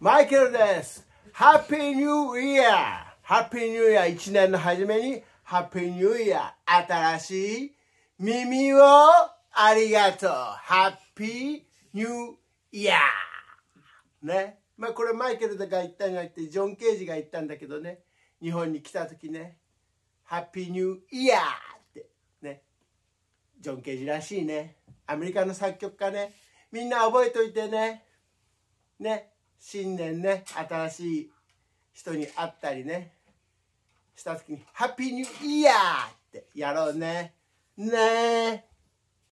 マイケルです。ハッピーニューイヤーハッピーニューイヤー一年の初めに、ハッピーニューイヤー新しい耳をありがとう。ハッピーニューイヤーね。まあこれマイケルが言ったんじゃなくて、ジョン・ケージが言ったんだけどね。日本に来た時ね、ハッピーニューイヤーってね。ジョン・ケージらしいね。アメリカの作曲家ね。みんな覚えといてね。ね。新年ね、新しい人に会ったりね。した時に、ハッピーニューイヤーってやろうね。ねえ。